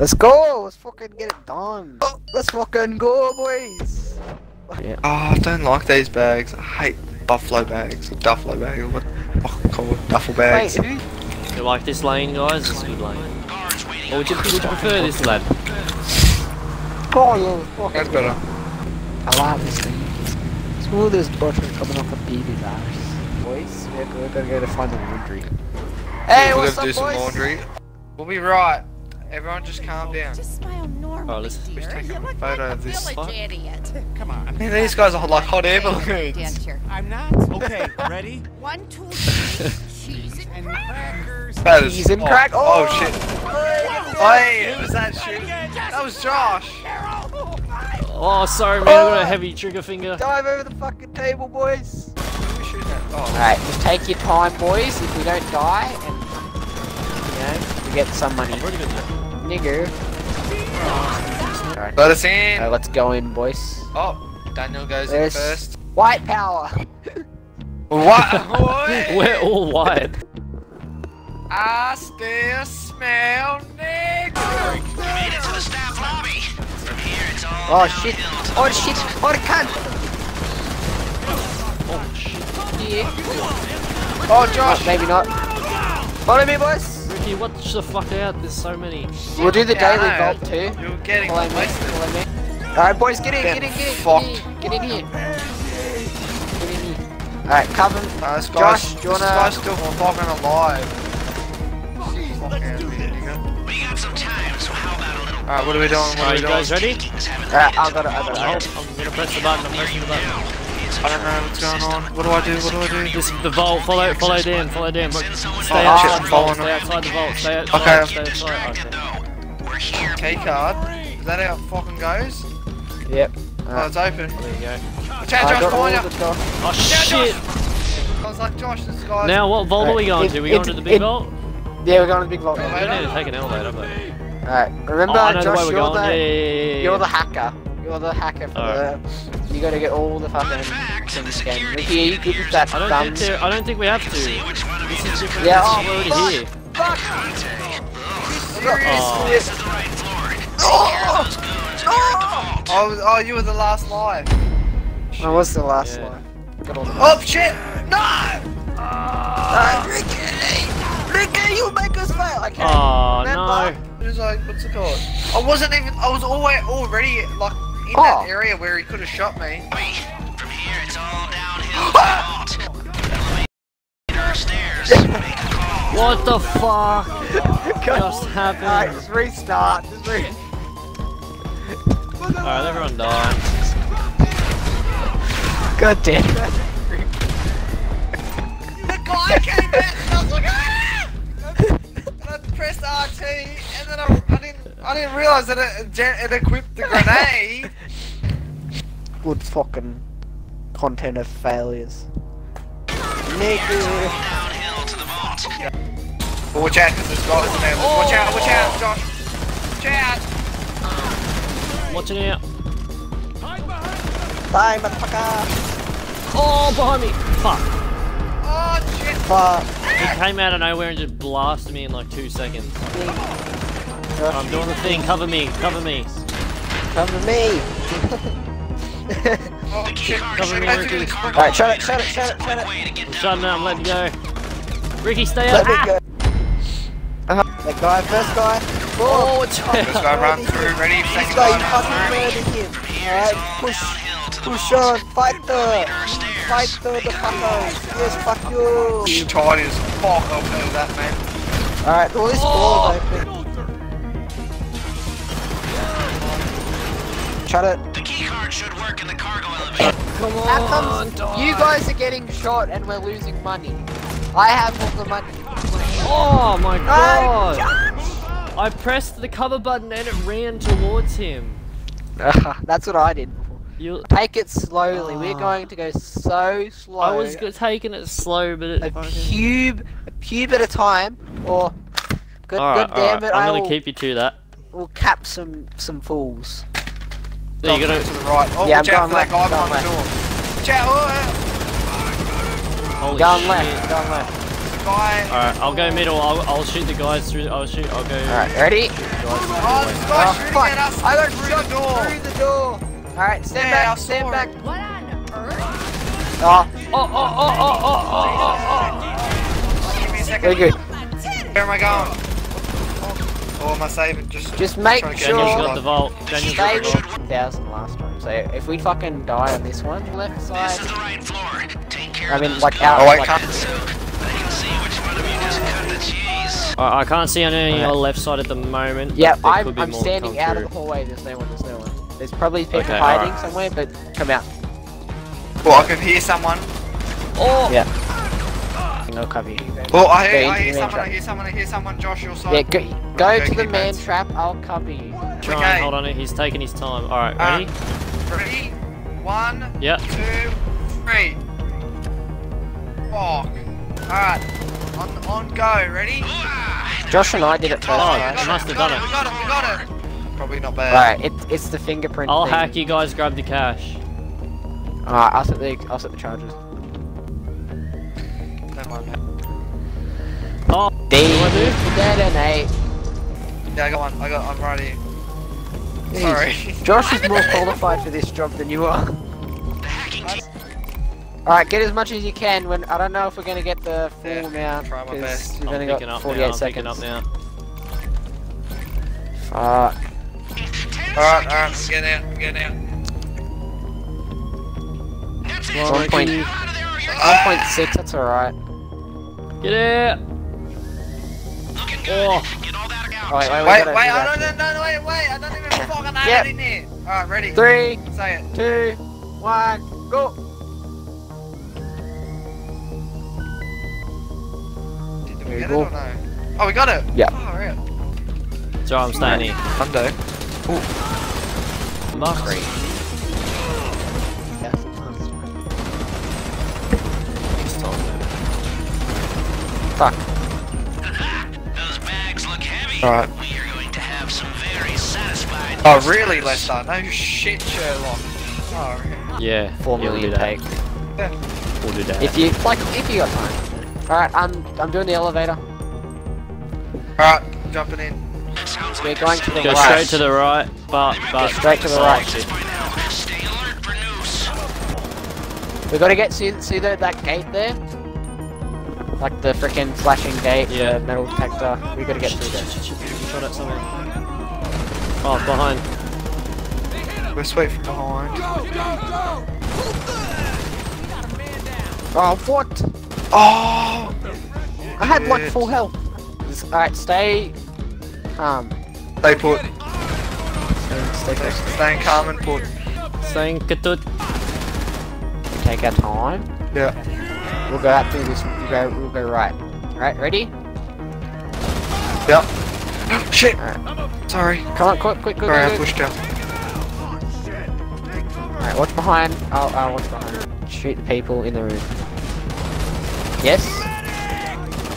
Let's go! Let's fucking get it done. Oh, let's fucking go, boys! Oh, I ah, don't like these bags. I hate buffalo bags, or duffalo bags, or what the fuck call it, duffel bags. Wait, who? You like this lane, guys? It's a good lane. Or would you, would you prefer this lad? Oh, yeah, fucking That's better. I like this thing. Smoothest butter coming off a baby's arse. Boys, we're, we're gonna go to find the laundry. Hey, We're what's gonna do up, some laundry. We'll be right. Everyone just calm down. Just smile normally, Oh, let's- dear. let's take a look photo like of a this village spot. idiot. Come on. I mean, these guys are like hot air balloons. I'm not. Okay, ready? One, two, three, cheese and And crackers. crackers. Cheese and oh, crack- Oh, oh! shit. Wait, who was that shooting? That was Josh. Oh, sorry, man. I got a heavy trigger finger. Dive over the fucking table, boys! Who was shooting at? Oh, Alright, just take your time, boys. If we don't die, and you know, we get some money. I've already been there. Nigger. Alright, let us in. uh, let's go in, boys. Oh, Daniel goes There's- in first. White power! What? Oi! We're all white. I still smell nigger. Oh shit! Oh shit! Oh the cunt! Oh, shit. Yeah. Oh, Oh, Josh. maybe not. Follow me, boys! Ricky, watch the fuck out. There's so many. We'll do the Yeah, daily know. vault too. You're getting Follow me, wasted. follow me. Alright, boys, get in, Get get in, get in, fucked. get in, here. Get in here. Alright, cover. Uh, this guy's, Josh, do you wanna- guy's still fucking alive. Fuck out of here, nigga. We got some time, so how about a little Alright, what are we doing? What Are are we you guys ready? Alright, I got it, I got it. I Oh, got it. I'm gonna press the button. I'm pressing the button. I don't know what's going on. What do I do? What do I do? This is the vault. Follow, follow Dan. Follow Dan. Stay Oh, outside shit, the vault. Stay outside the vault. Stay outside. Okay. Stay outside. Okay. Key card. Is that how it fucking goes? Yep. Oh, it's open. There you go. Watch out, I Josh, behind you. Oh shit! I was like, Josh, this guy's... Now what vault are we going It- to? We it- going to the big it- vault? Yeah, we're going to the big vault. We Wait, now. need to take an elevator, but. Alright, remember, Oh, I know the Josh, we're you're going. the, Yeah, yeah, yeah, yeah, you're the hacker. You're the hacker for Alright. the... You gotta get all the fucking things game. Ricky, are you good with that I don't thumbs? think there. I don't think we have to. This is different. Yeah, this oh, is already fuck. here. Oh. Oh, I was, oh, you were the last live. I was the last Yeah. one. Got all the... Oh, shit! No! Ah, Ricky! Ricky, you make us fail! I can't. Oh remember. no. It was like, what's it called? I wasn't even, I was always, already, like, in Oh. that area where he could have shot me. From here, it's all downhill to the vault. Elevator, stairs. Make a call. What the fuck just Alright, happened? just restart. Just re... Alright, everyone die. God damn. The guy came out and I was like, ah! And I pressed RT and then I, I didn't, I didn't realize that it, it equipped the grenade. Good fucking content of failures. Nigga. Downhill uh, to the vault. But watch out, because there's guys in there. Watch out, watch out, oh. Josh. Watch out. Watch it out. Bye, motherfucker. Oh, behind me. Fuck. Oh, shit. Fuck. He came out of nowhere and just blasted me in like two seconds. Josh, I'm doing the thing. Cover me. Cover me. come to me. Oh, shit. Cover me, Ricky. Alright, shut it, shut it, shut it, shut it. Way to I'm shutting out. I'm letting go. Ricky, stay up. Let out. me go. Uh-huh. That guy, first guy. Oh, it's This guy run through, ready, second guy, you fucking run murdered him. Alright, push, push on, fight the, fight the, the fuckers. Yes, fuck you. He's tight as fuck up over that, man. Alright, well this wall is open. Shut it. The key card should work in the cargo elevator. Come How comes you guys are getting shot and we're losing money? I have all the money. Oh my god. Josh! I pressed the cover button and it ran towards him. That's what I did. You. Take it slowly. We're going to go so slow. I was taking it slow, but it. a fucking- cube, a cube at a time, or good, Alright, good damn alright. it, I'm I gonna will, keep you to that. We'll cap some some fools. There you Go go. to the right. Oh, Yeah, watch I'm out for that going guy left, behind the oh, uh, going door. Watch out. Oh, Holy Down shit. left, down left. guy. Alright, I'll go middle. I'll, I'll shoot the guys through. I'll shoot. I'll go. Alright, ready? Guys Oh, this guy's Oh, shooting fuck. at us I got through shot the door. through the door. Alright, stand Yeah, I back, stand it. back. What on earth? Oh, Oh, oh, oh, oh, oh, oh, Give me a second. very good. Where am I going? Oh, am I saving? Just, Just make trying to get Daniel's sure- got the vault. Daniel's got the vault. 1000 last time. So if we fucking die on this one, left This side. is the right floor. Take care I mean, those like out. Oh, I like, can't. guys. I can see which one of you just cut the cheese. I, I can't see any on Alright. the left side at the moment. Yeah, I'm, could be I'm more standing out through. of the hallway. There's no one. There's no one. There's probably people Okay, hiding alright. somewhere, but come out. Oh, I can hear someone. Oh! Yeah. No cover you. Oh, I hear, Go I hear the someone. I hear someone. I hear someone. Josh, your side. Yeah, go, go Okay, to the man it. trap. I'll cover you. Try Okay. and hold on it. He's taking his time. Alright, Uh, ready? Ready? One, Yep. two, three. Fuck. Alright. On, on go. Ready? Josh and I did it first. Oh, right? you must have done it. it. We got it. We got it. Probably not bad. Alright, it, it's the fingerprint. I'll thing. hack you guys. Grab the cash. Alright, I'll set the I'll set the charges. Oh, D I do? detonate. Yeah, I got one. I got. I'm right here. Sorry. Josh is more qualified for this job than you are. Alright, get as much as you can. When I don't know if we're gonna get the full Yeah, amount try my best. we've I'm only got up 48 now. Seconds. up now. Uh, Alright, alright. Getting out. Get out of there or you're one point six. That's alright. Get out! looking good. Oh. Get all that out. Oh, wait, wait, we Wait, gotta wait. do oh, I don't. No, no, wait, wait. I don't even fucking have Yep. it in there. Alright, ready. Three, Say it. two, one, go. Did There we get go. it or no? Oh, we got it. Yeah. Oh, right. So I'm staying here. Hundo. Mockery. Satisfied. Oh, oh, really, Lester? No shit, Sherlock. Oh, really? Yeah. Four yeah, we'll do that. take. We'll do that. If you like, if you got time. Alright, I'm I'm doing the elevator. Alright, jumping in. Sounds We're going to the Go right. straight to the right, but but Straight to the right. by now. Stay alert for noose. We gotta get see see the, that gate there. Like the freaking flashing gate, Yeah. the metal detector. We gotta get through there. Shot at something. Oh, behind. We're sweet from behind. Oh what? Oh! I had like Shit. full health. Alright, stay calm. Stay put. Stay, stay Stay, close. staying calm and put. Saying katut. Take our time. Yeah. We'll go out through this. We'll go. We'll go right. Right, ready? Yep. Oh, Shit! Alright. Sorry. Come on, quick, quick, quick, Sorry, I quick. pushed out. Alright, watch behind. I'll, I'll watch behind. Shoot the people in the room. Yes?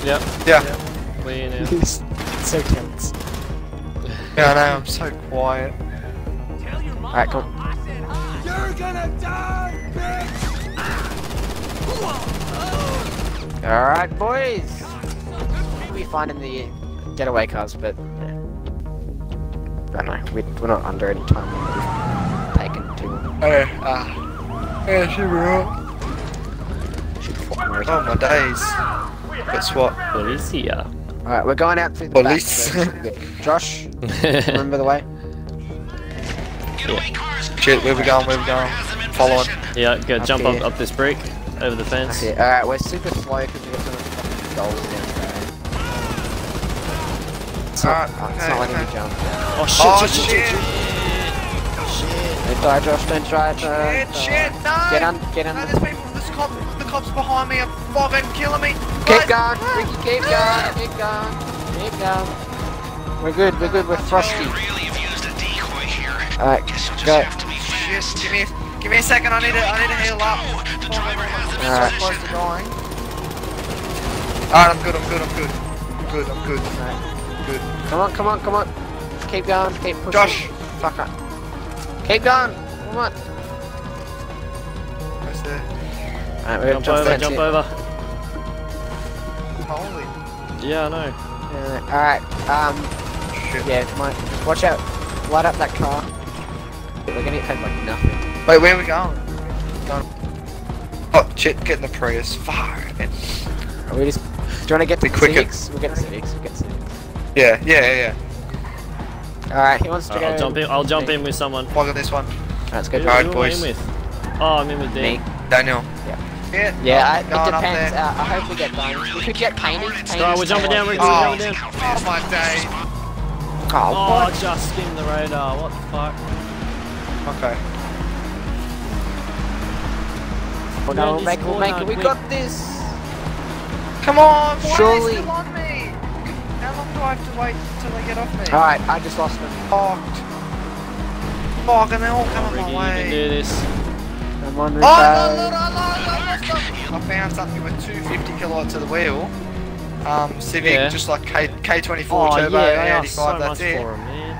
Yep. Yeah. We now. so tense. Yeah, I know, I'm so quiet. Alright, come on. Alright, boys! We finding the getaway cars, but. yeah. I don't know, we, we're not under any time. We've taken too long. Oh, ah. Yeah, she right. Should fucking work. Oh, my days. Guess what? Policia. Alright, we're going out through the Police. back. Josh, remember the way? Getaway cars. Shit, where we going, where we going? Following. yeah, go Up jump up, up this brick, over the fence. Okay, alright, we're super slow because we got so much fucking goals against there. Ah, oh, it's not, Alright, it's okay, not letting okay. me jump. Oh shit, Oh, shit, shit, shit! Don't die, Josh, don't try to. Shit, uh, shit, no! Get on, get on. No, there's people, there's cops, the cops behind me are fucking killing me! Keep Guys, going, Ricky, keep ah. going, keep going, keep going. We're good, we're good, we're frosty. Really have used a decoy here. Alright, Guess just go. have to Shit, give me, give me a second, I need to, I need to heal up. The driver has the I'm Alright. so close to dying. Alright, I'm good, I'm good, I'm good. I'm good, I'm good. Alright. Good. Come on, come on, come on. Keep going, keep pushing. Josh! Fuck up. Keep going, come on. Where's there? Alright, we're Jump gonna over, jump it. over. Holy Yeah, I know. Uh, Alright, um, shit. yeah, my, watch out. Light up that car. We're gonna get paid like nothing. Wait, where are we going? Going. Oh, shit, getting the Prius. Far. man. Are we just, do you wanna get to the quicker. Civics? We'll get to Civics, we'll get to Civics. Yeah, yeah, yeah, Alright, he wants to Alright, go. I'll jump in. I'll jump in with someone. yeah. Log on this one. Alright, let's go. Who, to Alright, who am I boys. in with? Oh, I'm in with Me. Dan. Daniel. Yeah. Yeah, Yeah, I, I'm it depends. Uh, I hope we get bones. We could get paintings. paintings Alright, we're jumping down. We're, we're Oh. jumping down. Oh my day. Oh, Oh, what? just skimmed the radar. What the fuck? Okay. Oh, no, we'll make it, we'll make it. We got this. Come on, why Surely- are they still on me? How long do I have to wait until they get off me? Alright, I just lost them. Fucked. Fuck, and they're all coming Ricky, my you can way. do this. I'm on Oh, revive. no, no, no, no, no, no, I found something with 250 kilowatts to the wheel. Um, Civic, Yeah. just like K, K24 Oh, turbo, yeah, they asked 85, so that's much it. for 'em, man.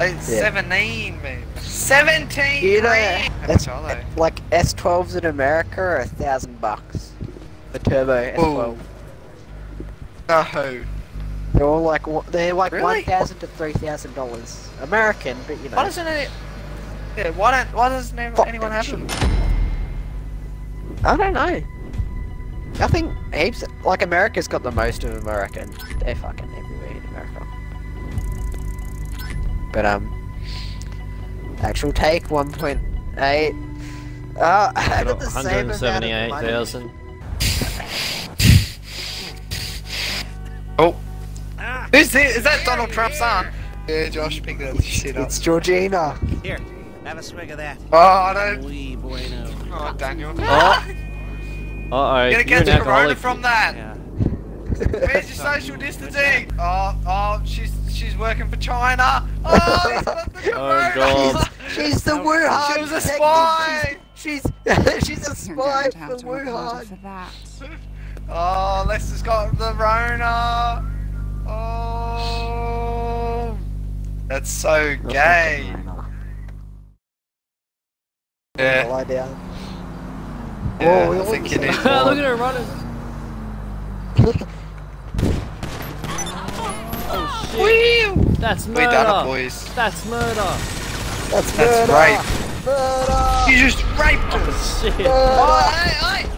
It's Yeah. 17, man. 17 You know, grand! That's much are like S12s in America are a thousand bucks. The turbo S12. No. They're all like they're like Really? one thousand to three thousand dollars American, but you know. Why doesn't it... Yeah, why don't, why doesn't anyone, Fuck anyone have them? I don't know. I think heaps like America's got the most of them. I reckon they're fucking everywhere in America. But um, actual take one point eight. Uh, I got the same amount 178,000. Oh. Who's this? Is that Donald Trump's son? Yeah, Josh picked that shit up. It's Georgina. Here, have a swig of that. Oh, I don't... Muy bueno. Oh, Daniel. Oh. Uh oh. You're You're gonna get an the corona from that. Yeah. Where's your social distancing? Oh, oh, she's she's working for China. Oh, he's got the Oh. God. She's the Wuhan. She was a spy. She's she's, she's a spy for Wuhan. Oh, Lester's got the Rona. Oh, that's so gay. Yeah, Lie down. yeah Whoa, I think you need Look at her running. Oh shit. That's We murder. done it, boys. That's murder. That's That's murder. rape. Murder. You just raped Oh us. shit. Oh, hey,